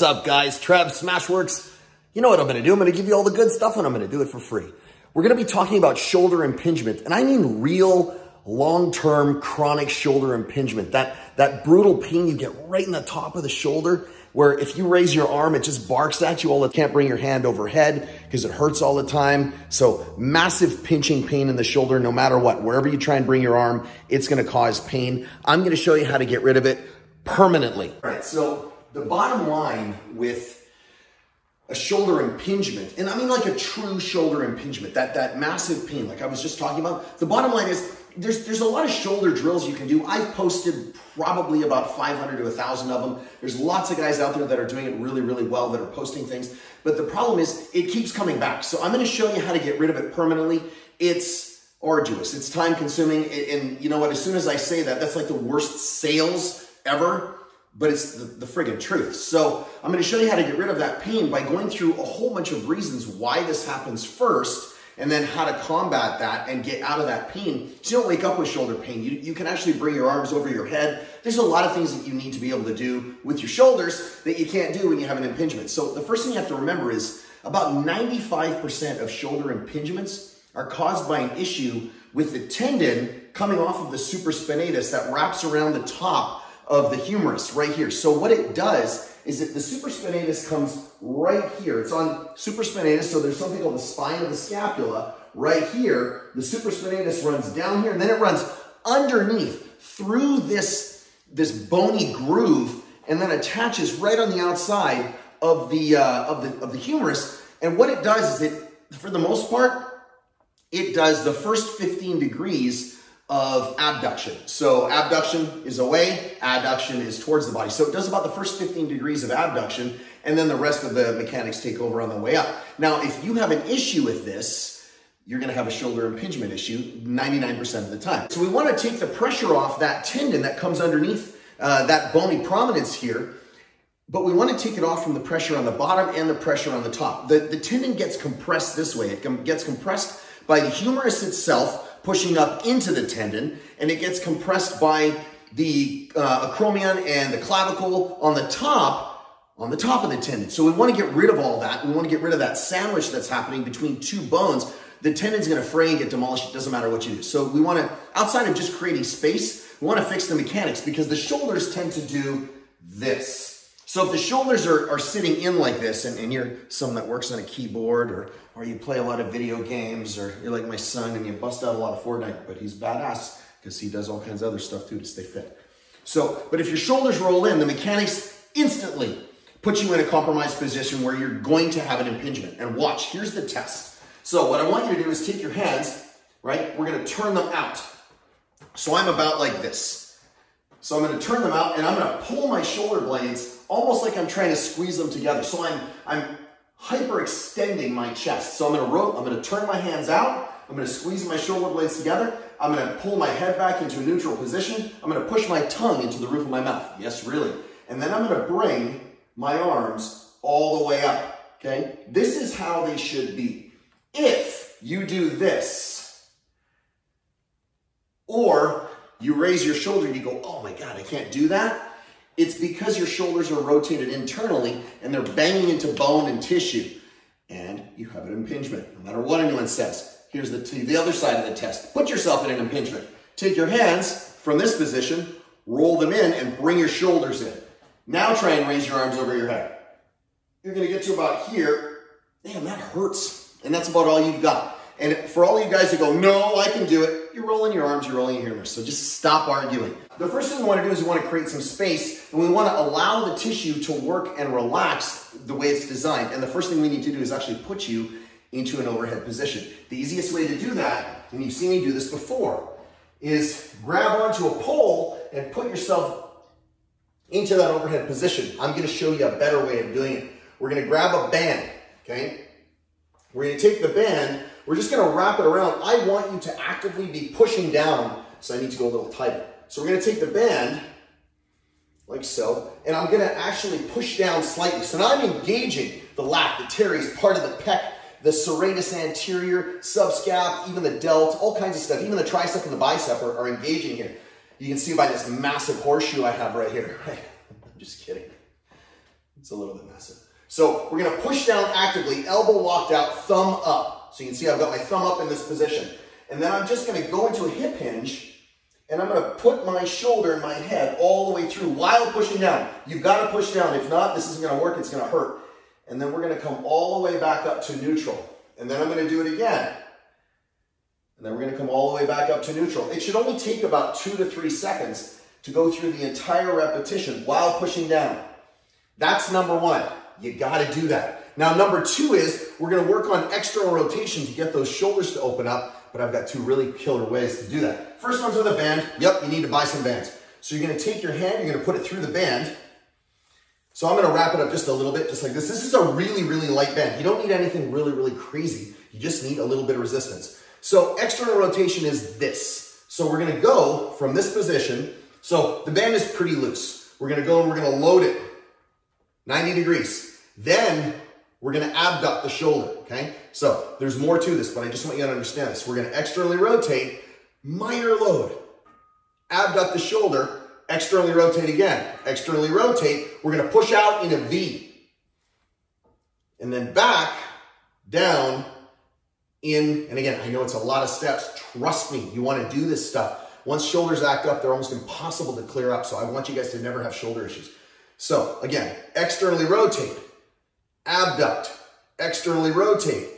What's up, guys? Trev, SmashweRx. You know what I'm going to do? I'm going to give you all the good stuff, and I'm going to do it for free. We're going to be talking about shoulder impingement, and I mean real long-term chronic shoulder impingement. That, that brutal pain you get right in the top of the shoulder, where if you raise your arm, it just barks at you all the can't bring your hand overhead because it hurts all the time. So massive pinching pain in the shoulder, no matter what. Wherever you try and bring your arm, it's going to cause pain. I'm going to show you how to get rid of it permanently. All right, so the bottom line with a shoulder impingement, and I mean like a true shoulder impingement, that, that massive pain, like I was just talking about, the bottom line is there's, there's a lot of shoulder drills you can do. I've posted probably about 500 to 1,000 of them. There's lots of guys out there that are doing it really, really well that are posting things. But the problem is it keeps coming back. So I'm going to show you how to get rid of it permanently. It's arduous. It's time consuming. And you know what? As soon as I say that, that's like the worst sales ever but it's the, the friggin' truth. So I'm gonna show you how to get rid of that pain by going through a whole bunch of reasons why this happens first, and then how to combat that and get out of that pain. So you don't wake up with shoulder pain. You, you can actually bring your arms over your head. There's a lot of things that you need to be able to do with your shoulders that you can't do when you have an impingement. So the first thing you have to remember is about 95% of shoulder impingements are caused by an issue with the tendon coming off of the supraspinatus that wraps around the top of the humerus right here. So what it does is that the supraspinatus comes right here. It's on supraspinatus, so there's something called the spine of the scapula right here. The supraspinatus runs down here, and then it runs underneath through this, this bony groove, and then attaches right on the outside of the, uh, of the, of the humerus. And what it does is it, for the most part, it does the first 15 degrees of abduction. So abduction is away, adduction is towards the body. So it does about the first 15 degrees of abduction, and then the rest of the mechanics take over on the way up. Now, if you have an issue with this, you're gonna have a shoulder impingement issue 99% of the time. So we wanna take the pressure off that tendon that comes underneath uh, that bony prominence here, but we wanna take it off from the pressure on the bottom and the pressure on the top. The, the tendon gets compressed this way. It gets compressed by the humerus itself, pushing up into the tendon and it gets compressed by the uh, acromion and the clavicle on the top on the top of the tendon. So we want to get rid of all that. We want to get rid of that sandwich that's happening between two bones. The tendon's going to fray and get demolished. It doesn't matter what you do. So we want to, outside of just creating space, we want to fix the mechanics because the shoulders tend to do this. So if the shoulders are, are sitting in like this, and, and you're someone that works on a keyboard, or, or you play a lot of video games, or you're like my son and you bust out a lot of Fortnite, but he's badass because he does all kinds of other stuff too to stay fit. So, but if your shoulders roll in, the mechanics instantly put you in a compromised position where you're going to have an impingement. And watch, here's the test. So what I want you to do is take your hands, right? We're gonna turn them out. So I'm about like this. So I'm gonna turn them out and I'm gonna pull my shoulder blades almost like I'm trying to squeeze them together. So I'm, I'm hyperextending my chest. So I'm gonna rope, I'm gonna turn my hands out, I'm gonna squeeze my shoulder blades together, I'm gonna pull my head back into a neutral position, I'm gonna push my tongue into the roof of my mouth. Yes, really. And then I'm gonna bring my arms all the way up, okay? This is how they should be. If you do this, or you raise your shoulder and you go, oh my God, I can't do that, it's because your shoulders are rotated internally and they're banging into bone and tissue. And you have an impingement, no matter what anyone says. Here's the, the other side of the test. Put yourself in an impingement. Take your hands from this position, roll them in, and bring your shoulders in. Now try and raise your arms over your head. You're gonna get to about here. Damn, that hurts. And that's about all you've got. And for all you guys that go, no, I can do it, you're rolling your arms, you're rolling your humerus. So just stop arguing. The first thing we want to do is we want to create some space and we want to allow the tissue to work and relax the way it's designed. And the first thing we need to do is actually put you into an overhead position. The easiest way to do that, and you've seen me do this before, is grab onto a pole and put yourself into that overhead position. I'm going to show you a better way of doing it. We're going to grab a band, okay? We're to take the band we're just gonna wrap it around. I want you to actively be pushing down, so I need to go a little tighter. So we're gonna take the band, like so, and I'm gonna actually push down slightly. So now I'm engaging the lat, the teres, part of the pec, the serratus anterior, subscap, even the delt, all kinds of stuff. Even the tricep and the bicep are, are engaging here. You can see by this massive horseshoe I have right here. I'm just kidding. It's a little bit massive. So we're gonna push down actively, elbow locked out, thumb up. So you can see I've got my thumb up in this position. And then I'm just gonna go into a hip hinge and I'm gonna put my shoulder and my head all the way through while pushing down. You've gotta push down. If not, this isn't gonna work, it's gonna hurt. And then we're gonna come all the way back up to neutral. And then I'm gonna do it again. And then we're gonna come all the way back up to neutral. It should only take about two to three seconds to go through the entire repetition while pushing down. That's number one. You gotta do that. Now, number two is we're gonna work on external rotation to get those shoulders to open up, but I've got two really killer ways to do that. First one's with a band. Yep, you need to buy some bands. So you're gonna take your hand, you're gonna put it through the band. So I'm gonna wrap it up just a little bit, just like this. This is a really, really light band. You don't need anything really, really crazy. You just need a little bit of resistance. So external rotation is this. So we're gonna go from this position. So the band is pretty loose. We're gonna go and we're gonna load it 90 degrees. Then we're gonna abduct the shoulder, okay? So there's more to this, but I just want you to understand this. We're gonna externally rotate, minor load. Abduct the shoulder, externally rotate again. Externally rotate, we're gonna push out in a V. And then back, down, in, and again, I know it's a lot of steps. Trust me, you wanna do this stuff. Once shoulders act up, they're almost impossible to clear up. So I want you guys to never have shoulder issues. So again, externally rotate, abduct, externally rotate,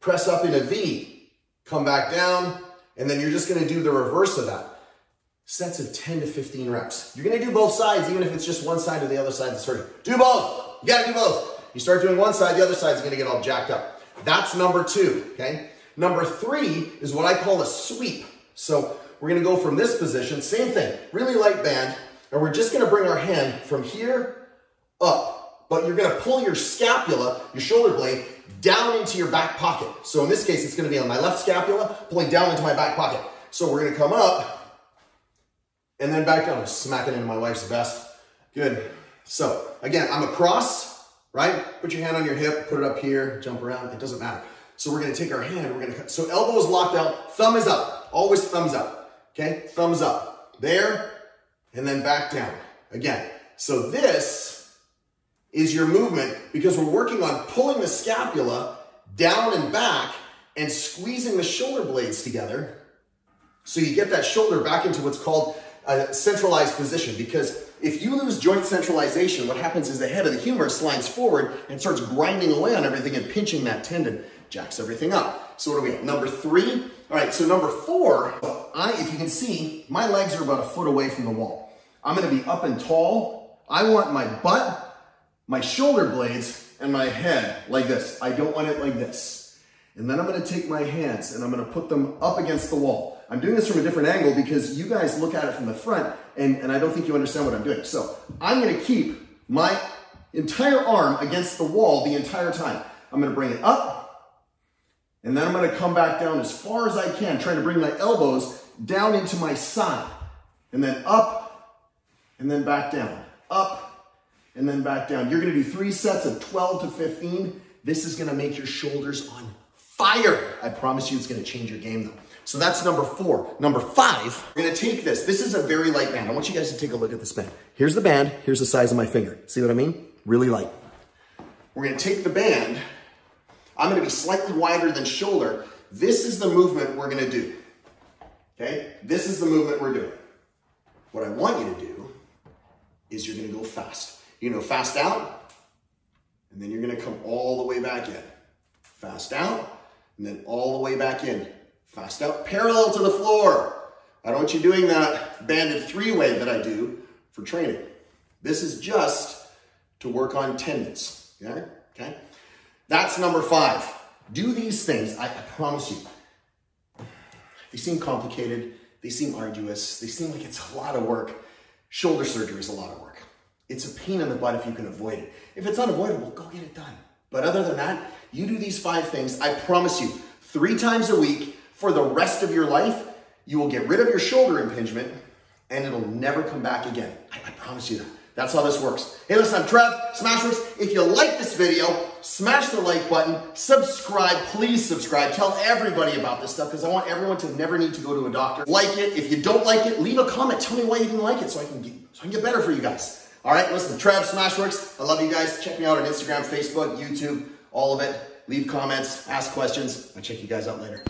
press up in a V, come back down, and then you're just gonna do the reverse of that. Sets of 10 to 15 reps. You're gonna do both sides, even if it's just one side or the other side that's hurting. Do both, you gotta do both. You start doing one side, the other side's gonna get all jacked up. That's number two, okay? Number three is what I call a sweep. So we're gonna go from this position, same thing, really light band, and we're just gonna bring our hand from here up, but you're gonna pull your scapula, your shoulder blade, down into your back pocket. So in this case, it's gonna be on my left scapula, pulling down into my back pocket. So we're gonna come up and then back down. Smacking into my wife's vest. Good. So again, I'm across, right? Put your hand on your hip, put it up here, jump around, it doesn't matter. So we're gonna take our hand, we're gonna, cut. so elbow is locked out, thumb is up, always thumbs up, okay? Thumbs up, there, and then back down. Again, so this is your movement because we're working on pulling the scapula down and back and squeezing the shoulder blades together so you get that shoulder back into what's called a centralized position because if you lose joint centralization, what happens is the head of the humerus slides forward and starts grinding away on everything and pinching that tendon, jacks everything up. So what are we at? Number three. All right, so number four, I, if you can see, my legs are about a foot away from the wall. I'm gonna be up and tall. I want my butt, my shoulder blades, and my head like this. I don't want it like this. And then I'm gonna take my hands and I'm gonna put them up against the wall. I'm doing this from a different angle because you guys look at it from the front and, and I don't think you understand what I'm doing. So I'm gonna keep my entire arm against the wall the entire time. I'm gonna bring it up and then I'm gonna come back down as far as I can, trying to bring my elbows down into my side and then up and then back down, up, and then back down. You're gonna do three sets of 12 to 15. This is gonna make your shoulders on fire. I promise you it's gonna change your game though. So that's number four. Number five, we're gonna take this. This is a very light band. I want you guys to take a look at this band. Here's the band, here's the size of my finger. See what I mean? Really light. We're gonna take the band, I'm gonna be slightly wider than shoulder. This is the movement we're gonna do. Okay? This is the movement we're doing. What I want you to do is you're gonna go fast. You're gonna fast out, and then you're gonna come all the way back in. Fast out, and then all the way back in. Fast out, parallel to the floor. I don't want you doing that banded three-way that I do for training. This is just to work on tendons, okay? okay? That's number five. Do these things, I, I promise you. They seem complicated, they seem arduous, they seem like it's a lot of work. Shoulder surgery is a lot of work. It's a pain in the butt if you can avoid it. If it's unavoidable, go get it done. But other than that, you do these five things, I promise you, three times a week for the rest of your life, you will get rid of your shoulder impingement and it'll never come back again. I, I promise you that. That's how this works. Hey, listen, I'm Trev, SmashweRx. If you like this video, smash the like button, subscribe, please subscribe. Tell everybody about this stuff because I want everyone to never need to go to a doctor. Like it. If you don't like it, leave a comment. Tell me why you didn't like it so I can get, so I can get better for you guys. All right, listen, Trev SmashweRx. I love you guys. Check me out on Instagram, Facebook, YouTube, all of it. Leave comments, ask questions. I'll check you guys out later.